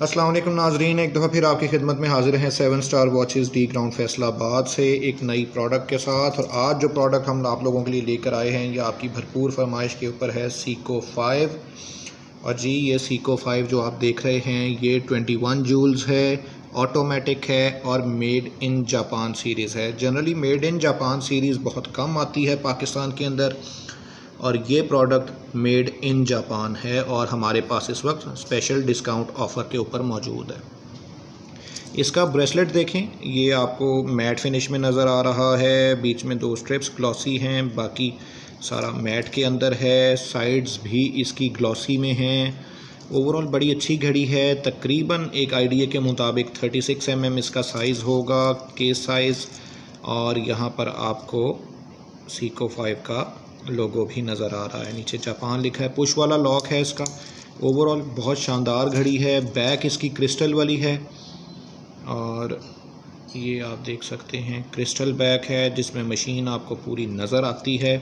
السلام علیکم ناظرین، ایک دفعہ پھر آپ کی خدمت میں حاضر ہیں Seven Star Watches D Ground Faisalabad سے ایک نئی پروڈکٹ کے ساتھ اور آج جو پروڈکٹ ہم آپ لوگوں کے لیے لے کر آئے ہیں، یہ آپ کی بھرپور فرمائش کے اوپر ہے سیکو فائیو اور جی یہ سیکو فائیو جو آپ دیکھ رہے ہیں، یہ ٹوینٹی ون جولز ہے آٹومیٹک ہے اور میڈ ان جاپان سیریز ہے۔ Generally made in Japan series بہت کم آتی ہے پاکستان کے اندر۔ اور یہ پروڈکٹ میڈ ان جاپان ہے اور ہمارے پاس اس وقت اسپیشل ڈسکاؤنٹ آفر کے اوپر موجود ہے۔ اس کا بریسلٹ دیکھیں، یہ آپ کو میٹ فنش میں نظر آ رہا ہے، بیچ میں دو سٹرپس گلوسی ہیں، باقی سارا میٹ کے اندر ہے سائڈز بھی اس کی گلوسی میں ہیں۔ اوورال بڑی اچھی گھڑی ہے، تقریباً ایک آئیڈیا کے مطابق 36 سکس ایم ایم اس کا سائز ہوگا کیس سائز اور یہاں پر آپ کو سیکو فائیو کا لوگو بھی نظر آ رہا ہے۔ نیچے جاپان لکھا ہے، پش والا لاک ہے اس کا۔ اوورال بہت شاندار گھڑی ہے۔ بیک اس کی کرسٹل والی ہے۔ اور یہ آپ دیکھ سکتے ہیں کرسٹل بیک ہے جس میں مشین آپ کو پوری نظر آتی ہے۔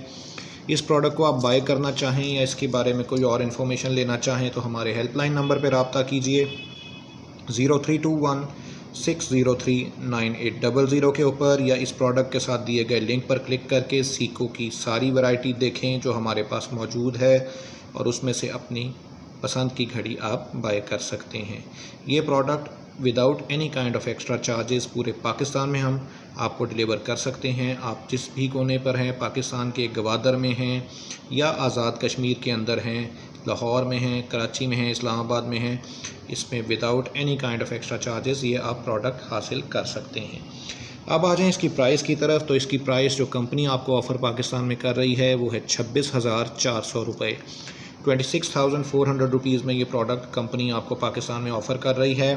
اس پروڈکٹ کو آپ بائی کرنا چاہیں یا اس کے بارے میں کوئی اور انفارمیشن لینا چاہیں تو ہمارے ہیلپ لائن نمبر پہ رابطہ کیجیے۔ Zero three two one six zero three nine eight double zero کے اوپر یا اس پروڈکٹ کے ساتھ دیے گئے لنک پر کلک کر کے سیکو کی ساری ورائٹی دیکھیں جو ہمارے پاس موجود ہے اور اس میں سے اپنی پسند کی گھڑی آپ بائی کر سکتے ہیں۔ یہ product without any kind of extra charges پورے پاکستان میں ہم آپ کو ڈیلیور کر سکتے ہیں۔ آپ جس بھی کونے پر ہیں، پاکستان کے گوادر میں ہیں یا آزاد کشمیر کے اندر ہیں لاہور میں ہیں، کراچی میں ہیں، اسلام آباد میں ہیں، اس میں without any kind of extra charges یہ آپ پروڈکٹ حاصل کر سکتے ہیں۔ اب آ جائیں اس کی پرائس کی طرف، تو اس کی پرائس جو کمپنی آپ کو آفر پاکستان میں کر رہی ہے، وہ ہے چھبیس ہزار چار سو روپے۔ Twenty six thousand four hundred rupees میں یہ پروڈکٹ کمپنی آپ کو پاکستان میں آفر کر رہی ہے۔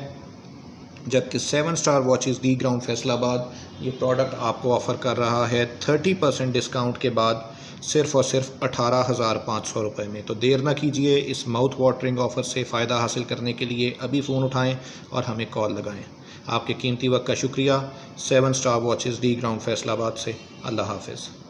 جبکہ Seven Star Watches D Ground Faisalabad, یہ پروڈکٹ آپ کو آفر کر رہا ہے تھرٹی پرسنٹ ڈسکاؤنٹ کے بعد صرف اور صرف اٹھارہ ہزار پانچ سو روپے میں۔ تو دیر نہ کیجیے اس ماؤتھ واٹرنگ آفر سے فائدہ حاصل کرنے کے لیے ابھی فون اٹھائیں اور ہمیں کال لگائیں۔ آپ کے قیمتی وقت کا شکریہ۔ Seven Star Watches D Ground Faisalabad سے۔ اللہ حافظ۔